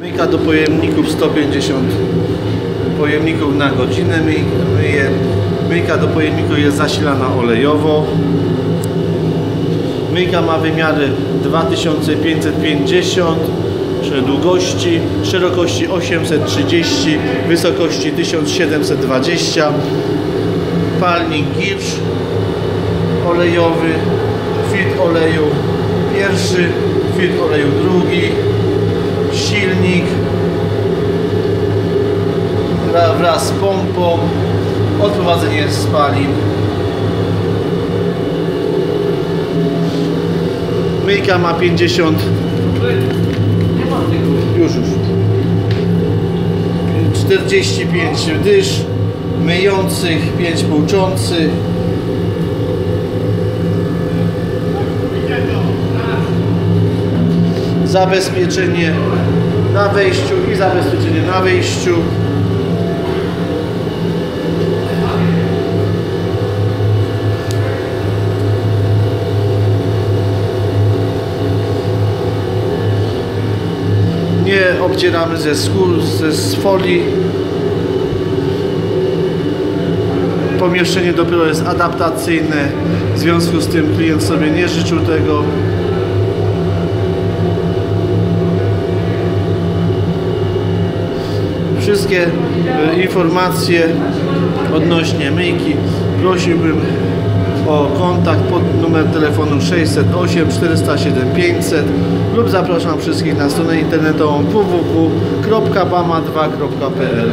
Myjka do pojemników 150 pojemników na godzinę myj, myje. Myjka do pojemników jest zasilana olejowo. Myjka ma wymiary 2550 długości, szerokości 830, wysokości 1720. Palnik Girsz olejowy, filtr oleju pierwszy, filtr oleju drugi, silnik. Wra- wraz z pompą, odprowadzenie spalin. Myjka ma 50 już już. 45 dysz myjących, 5 płuczących zabezpieczenie na wejściu i zabezpieczenie na wyjściu nie obcieramy ze skór, ze folii. Pomieszczenie dopiero jest adaptacyjne. W związku z tym klient sobie nie życzył tego wszystkie e, informacje odnośnie myjki. Prosiłbym o kontakt pod numer telefonu 608 407 500 lub zapraszam wszystkich na stronę internetową www.bama2.pl